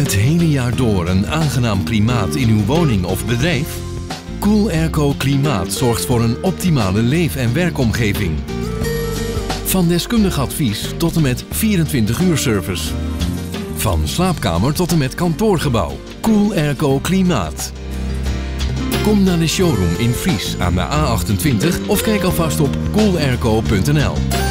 Het hele jaar door een aangenaam klimaat in uw woning of bedrijf? Cool Airco Klimaat zorgt voor een optimale leef- en werkomgeving. Van deskundig advies tot en met 24 uur service. Van slaapkamer tot en met kantoorgebouw. Cool Airco Klimaat. Kom naar de showroom in Fries aan de A28 of kijk alvast op coolairco.nl.